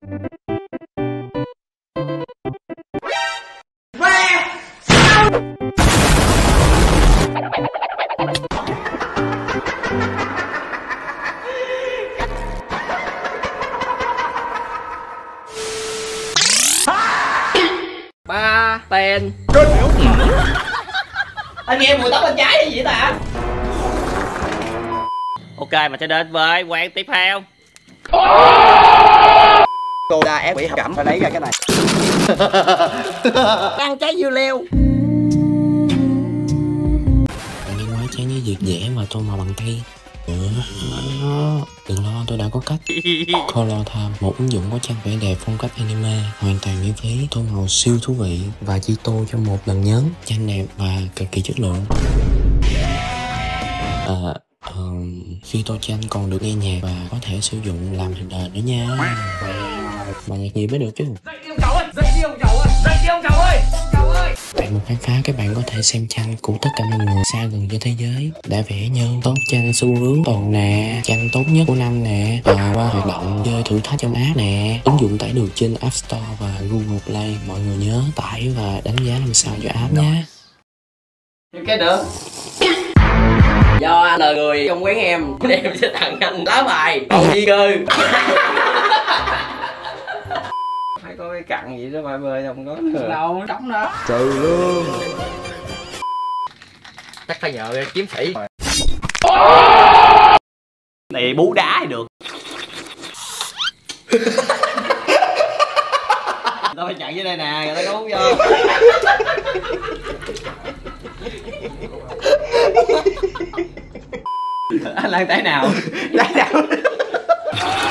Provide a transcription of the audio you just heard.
ba tên. Anh nghe mùi tóc bên trái gì ta? Ok mà sẽ đến với quán tiếp theo cô đa ép bị cảm. phải lấy ra cái này. Ăn trái dưa leo. Bạn đi nói chán với việc vẽ mà tô màu bằng tay. Đừng lo tôi đã có cách. Color Time Một ứng dụng có tranh vẽ đẹp phong cách anime Hoàn toàn miễn phí. Tô màu siêu thú vị Và chỉ tô cho một lần nhớ. Tranh đẹp và cực kỳ chất lượng. À, ờm, khi tô tranh còn được nghe nhạc và có thể sử dụng làm hình nền nữa nha Mà nhạc gì mới được chứ. Bạn một khám phá các bạn có thể xem tranh của tất cả mọi người xa gần trên thế giới. Đã vẽ nhân tốt tranh xu hướng tuần nè tranh tốt nhất của năm nè và qua hoạt động chơi thử thách trong app nè. Ứng dụng tải được trên App Store và Google Play. Mọi người nhớ tải và đánh giá làm sao cho app nhé. Cái nữa do anh là người trong quán em nên em sẽ tặng anh lá bài. Bầu di cơ phải có cái cặn gì đó mà bơi không có nữa. Đâu trống đó trừ luôn. Chắc phải nhờ kiếm sĩ. Này bú đá thì được. Tao phải chặn dưới đây nè người ta có hút vô. Anh ăn tay nào? Tay nào